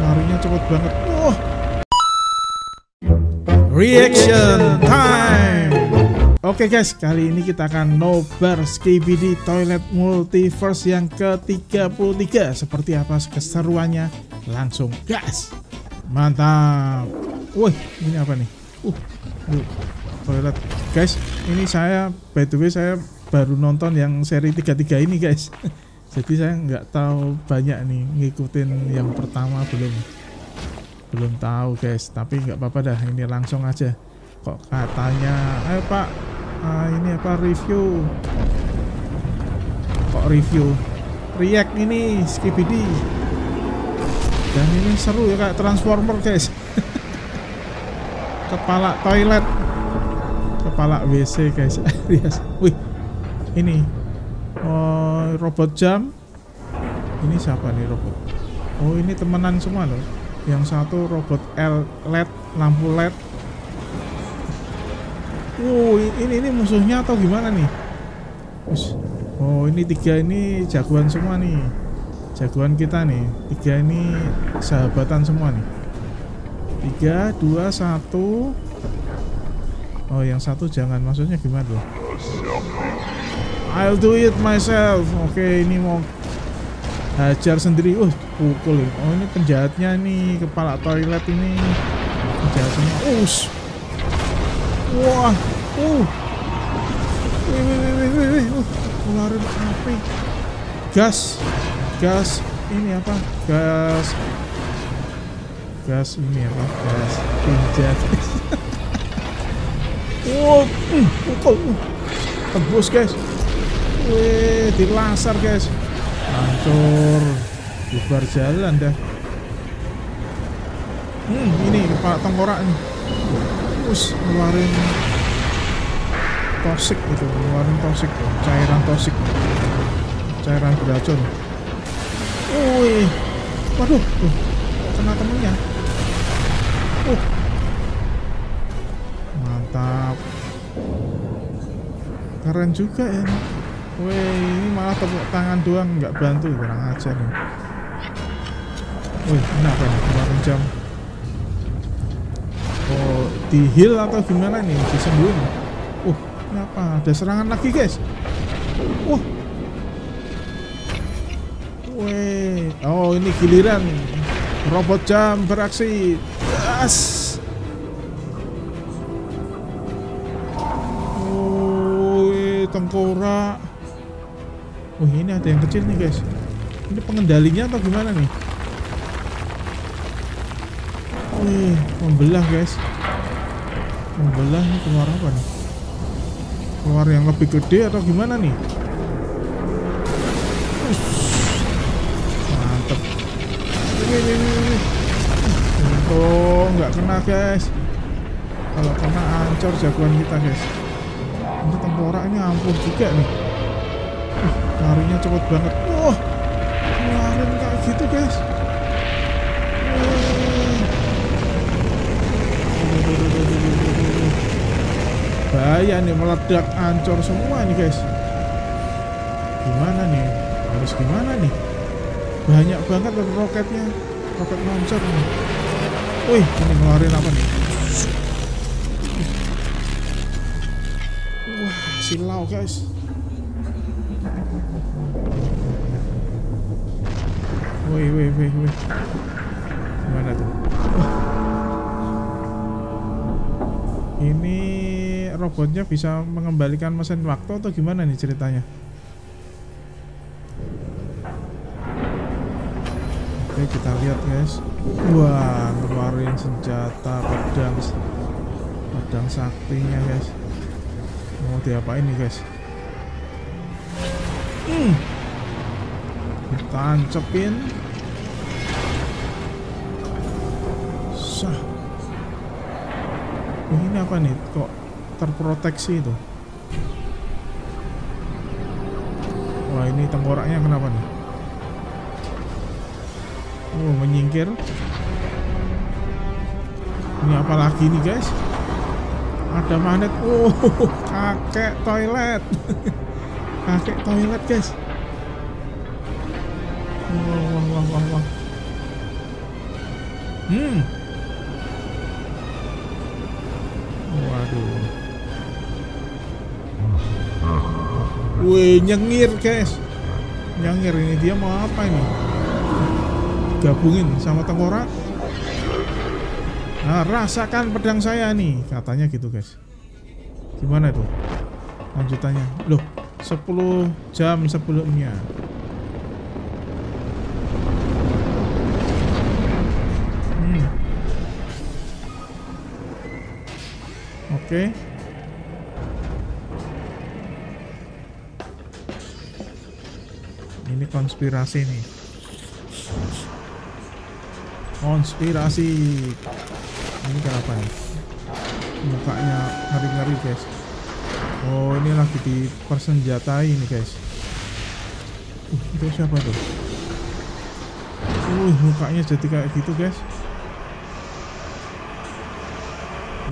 larinya cepet banget. Wah. Reaction time. Oke guys, kali ini kita akan nobar Skibidi Toilet Multiverse yang ke-33 Seperti apa keseruannya? Langsung gas Mantap Wih, ini apa nih? Uh, yuk, toilet Guys, ini saya, by the way saya baru nonton yang seri 33 ini guys Jadi saya nggak tahu banyak nih ngikutin yang pertama belum. Belum tahu guys, tapi nggak apa-apa dah, ini langsung aja. Kok katanya ayo pak uh, ini apa review? Kok review? React ini skibidi. Dan ini seru ya kayak transformer guys. Kepala toilet. Kepala WC guys. Wih ini oh, robot jam ini siapa nih robot oh ini temenan semua loh yang satu robot L LED lampu LED Oh ini ini musuhnya atau gimana nih? Oh ini tiga ini jagoan semua nih, jagoan kita nih. Tiga ini sahabatan semua nih. Tiga, dua, satu. Oh yang satu jangan maksudnya gimana loh? I'll do it myself. Oke ini mau hajar sendiri. Uh pukul. Oh ini penjahatnya nih kepala toilet ini penjahatnya. Us. Wah, uh, wih, wih, wih, wih, wih, uh, keluarin api, gas, gas, ini apa? Gas, gas ini apa? Gas pinjat. Wow, uh, pukul, uh, tembus guys. Wih, dilasar guys, hancur, bubar jalan dah. Hmm, ini kepala tengkorak nih terus ngeluarin toxic gitu ngeluarin toxic. Cairan toxic. Cairan beracun. Wih waduh tuh kena temennya. Uh. Mantap. Keren juga ya wih ini malah tepuk tangan doang nggak bantu kurang ajar nih wih ini apa nih kemarin jam Oh, di heal atau gimana nih? Disembuhin. Uh, ini apa? Ada serangan lagi, guys. Uh. Weh. Oh, ini giliran robot jam beraksi. Oh, tengkorak. Wih, oh, ini ada yang kecil nih, guys. Ini pengendalinya atau gimana nih? Wih, membelah guys. Membelah ini keluar apa nih? Keluar yang lebih gede atau gimana nih? Mantep. Oh, nggak kena guys. Kalau kena ancur jagoan kita guys. Ini tengkorak ini ampuh juga nih. Larinya cepet banget. Wah, keluarin kayak gitu guys. bahaya nih meledak ancur semua nih guys. Gimana nih? Harus gimana nih? Banyak banget roketnya. Roket launcher nih wih ini ngeluarin apa nih? Wah silau guys wih wih wih wih gimana tuh ini robotnya bisa mengembalikan mesin waktu atau gimana nih ceritanya? Oke kita lihat guys. Wah ngeluarin senjata pedang pedang saktinya guys. Mau diapain nih guys? Hmm. Sah. Ini apa nih? Kok terproteksi itu? Wah ini tengkoraknya kenapa nih? Oh menyingkir. Ini apa lagi nih guys? Ada magnet. Oh kakek toilet. Kakek toilet guys. Wah wah wah, wah. Hmm. Wih, nyengir guys. Nyengir ini dia mau apa ini? Gabungin sama tengkorak. Nah, rasakan pedang saya nih, katanya gitu guys. Gimana itu? Lanjutannya. Loh, 10 jam sebelumnya. Hmm. Oke. Ini konspirasi nih. Konspirasi. Ini kenapa nih? Mukanya ngeri-ngeri guys. Oh ini lagi dipersenjatai ini guys. Uh, itu siapa tuh? Uh, mukanya jadi kayak gitu guys.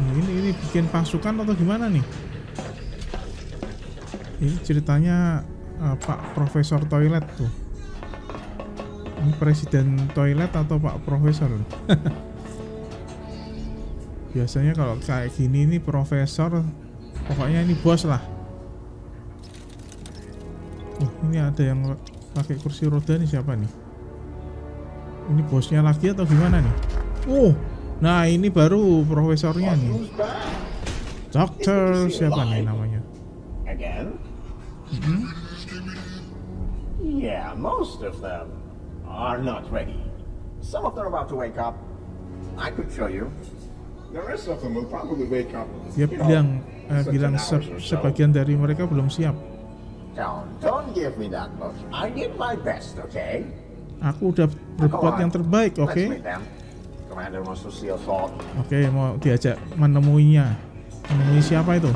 Ini ini bikin pasukan atau gimana nih? Ini ceritanya uh, Pak Profesor Toilet tuh. Ini presiden toilet atau Pak Profesor? Biasanya kalau kayak gini ini profesor pokoknya ini bos lah. Oh ini ada yang pakai kursi roda nih siapa nih? Ini bosnya lagi atau gimana nih? Oh nah ini baru profesornya nih. Dokter siapa nih namanya -hmm. Yeah, most of them are not ready. Some of them are about to wake up. I could show you. The rest of them will probably wake up. Dia you know, bilang eh, such bilang an se- sebagian dari mereka belum siap. Don't, don't give me that look. I did my best, okay? Aku udah berbuat yang terbaik, oke? All. Oke, mau diajak menemuinya. Menemui siapa itu?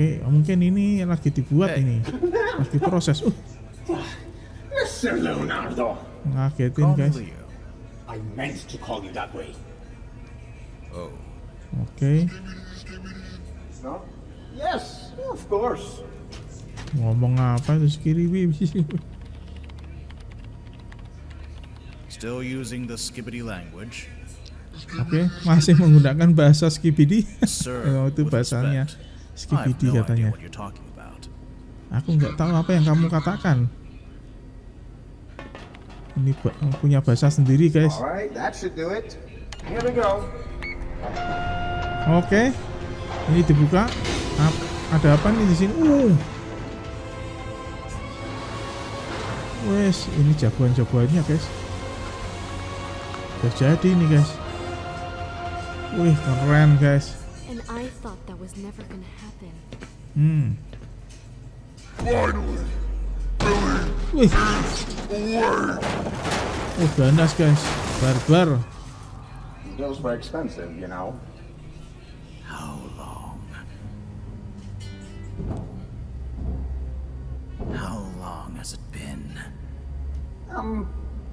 Oke, mungkin ini lagi dibuat ini. Lagi proses. Uh, Mr. Leonardo, ngagetin guys. I meant to call you that way. Oh, Oke, No? Yes, of course. ngomong apa itu Skiribi? still using the skibbity language. Oke, masih menggunakan bahasa Skibidi. Sir, Oh, itu bahasanya respect, Skibidi katanya. Aku nggak tahu apa yang kamu katakan. Ini punya bahasa sendiri guys. Oke, ini dibuka. Ap- ada apa nih di sini? Uh, wes, ini jagoan-jagoannya guys. Udah jadi nih guys. Wih, keren guys. And I thought that was never gonna happen. Hmm. Wih. Oh, ganas guys. Barbar. Those were expensive, you know. How long? How long has it been? Um,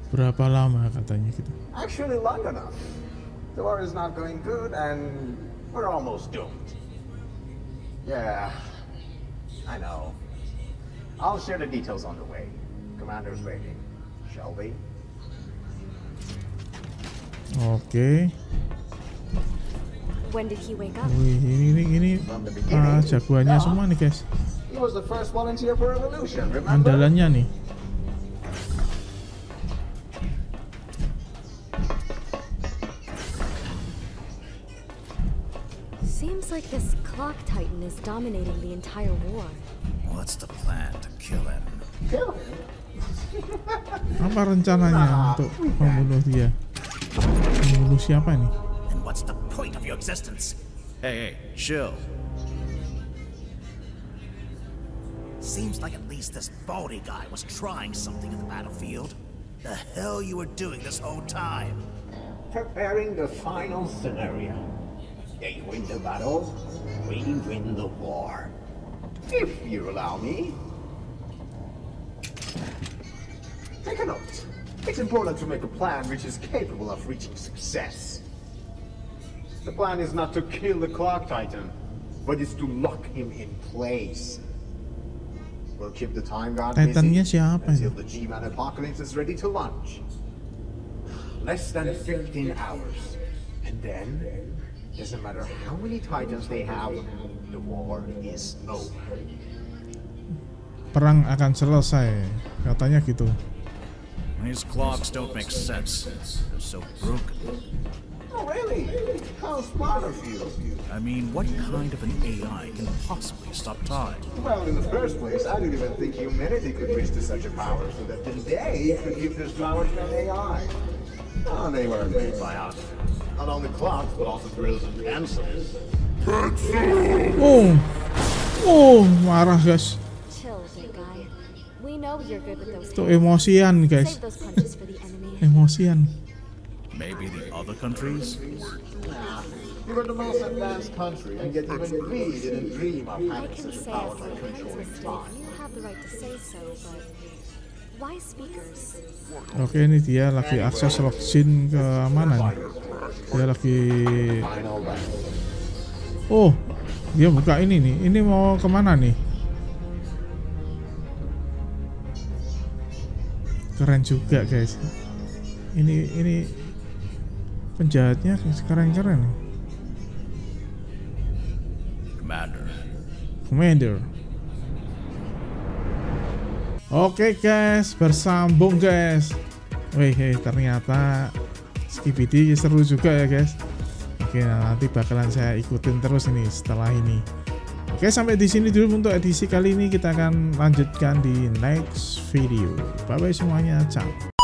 Berapa lama katanya gitu. actually long enough. The war is not going good, and we're almost doomed. Yeah, I know. I'll share the details on the way. Commander's waiting. Shall we? Oke. When did he wake up? Wih, ini ini ini From the ah, jagoannya semua nih guys. He was clock titan is dominating the entire war. What's the plan to kill him? Kill him. Apa rencananya ah. untuk membunuh dia? Membunuh siapa nih? And what's the point of your existence? Hey, hey, chill. Seems like at least this baldy guy was trying something in the battlefield. The hell you were doing this whole time? Preparing the final scenario. They win the battle, we win the war. If you allow me. Take a note. It's important to make a plan which is capable of reaching success. The plan is not to kill the Clock Titan, but is to lock him in place. We'll keep the time guard Titannya busy siapa until the G-Man apocalypse is ready to launch. Less than 15 hours. And then, doesn't matter how many Titans they have, the war is over. Perang akan selesai, katanya gitu. These clocks don't make sense. They're so broken. Oh, really? How smart of you. I mean, what kind of an AI can possibly stop time? Well, in the first place, I didn't even think humanity could reach to such a power so that today they could give this power to an AI. Oh, they weren't made by us. Not only clocks, but also grills and pencils. Oh, oh, marah guys. You're Tuh emosian guys, emosian. Maybe the other countries? Were the most advanced country, and yet even we didn't dream of having such a power controlling time. You have the right to say so, but? Oke ini dia lagi akses login ke mana nih? Dia lagi. Oh, dia buka ini nih. Ini mau ke mana nih? Keren juga guys. Ini ini penjahatnya keren-keren nih. Commander. Commander. Oke guys, bersambung guys. Wih, ternyata Skibidi seru juga ya guys. Oke, nah, nanti bakalan saya ikutin terus ini setelah ini. Oke, sampai di sini dulu untuk edisi kali ini. Kita akan lanjutkan di next video. Bye bye semuanya, ciao.